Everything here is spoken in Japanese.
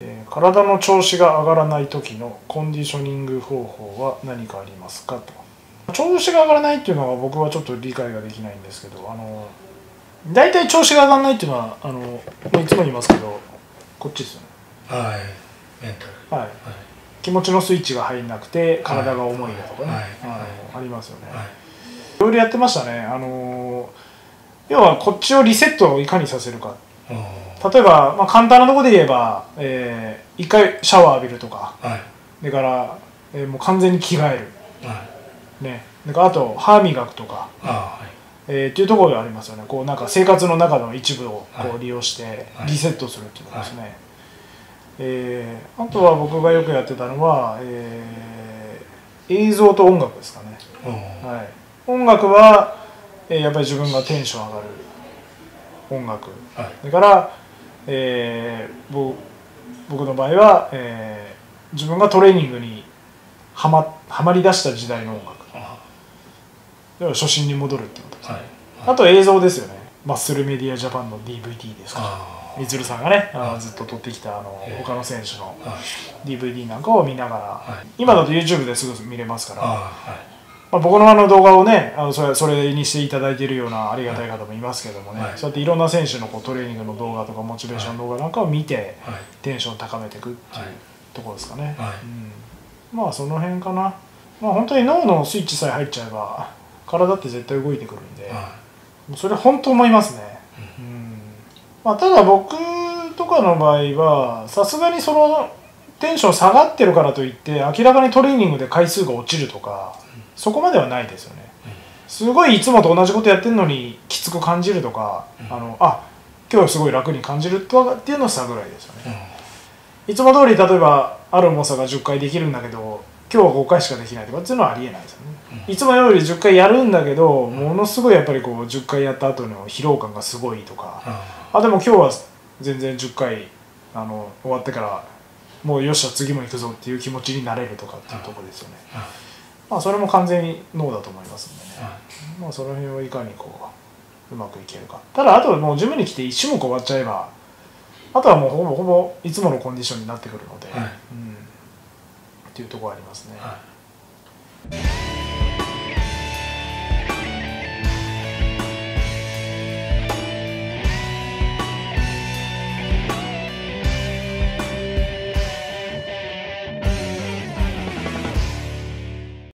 えー体の調子が上がらない時のコンディショニング方法は何かありますかと。調子が上がらないっていうのは僕はちょっと理解ができないんですけどあの大体調子が上がらないっていうのはあのいつも言いますけどこっちですよね、はい。メンタル。はい、はい。気持ちのスイッチが入んなくて体が重いだとかね、はい。はい。ありますよね、はい。いろいろやってましたね。あの要はこっちをリセットをいかにさせるか。おー例えば、まあ、簡単なところで言えば、えー一回シャワー浴びるとか。はい。それから、えーもう完全に着替える。はい。ね。それからあと歯磨くとか、あえーっていうところがありますよね。こうなんか生活の中の一部をこはう利用してはい。リセットするっていうことですね、えーあとは僕がよくやってたのは、えー映像と音楽ですかね、はい。音楽は、えーやっぱり自分がテンション上がる音楽。はい。それから、えーぼ僕の場合は、えー自分がトレーニングにはまはまり出した時代の音楽。あ要は初心に戻るってことですね、はい。あと映像ですよね。マッスルメディアジャパンの DVD ですか。あみずるさんがねあのはい。ずっと撮ってきたあのええ。他の選手のはい。DVD なんかを見ながら、はい。今だと YouTube ですぐ見れますから、まあ、僕のあの動画をねあのそれそれにしていただいているようなありがたい方もいますけどもね、はい。そうやっていろんな選手のこうトレーニングの動画とかモチベーション動画なんかを見て、はい。テンションを高めていくっていうはいところですかね、はい。うん、まあその辺かな。まあ本当に脳のスイッチさえ入っちゃえば体って絶対動いてくるんで、それ本当思いますね、うん。まあ、ただ僕とかの場合はさすがにそのテンション下がってるからといって明らかにトレーニングで回数が落ちるとか、そこまではないですよね、すごいいつもと同じことやってるのにきつく感じるとか、うん。あのあ今日すごい楽に感じるとかっていうのは差ぐらいですよね、いいつも通り例えばある重さが10回できるんだけど今日は5回しかできないとかっていうのはありえないですよね、うん。いつもより10回やるんだけどものすごいやっぱりこう10回やった後の疲労感がすごいとか。ああでも今日は全然10回あの終わってからもうよっしゃ次も行くぞっていう気持ちになれるとかっていうところですよね、あまあそれも完全に脳だと思いますんでね、あまあその辺をいかにこううまくいけるか。ただあともうジムに来て1種目終わっちゃえばあとはもうほぼほぼいつものコンディションになってくるので、はい。うん、っていうところありますね、はい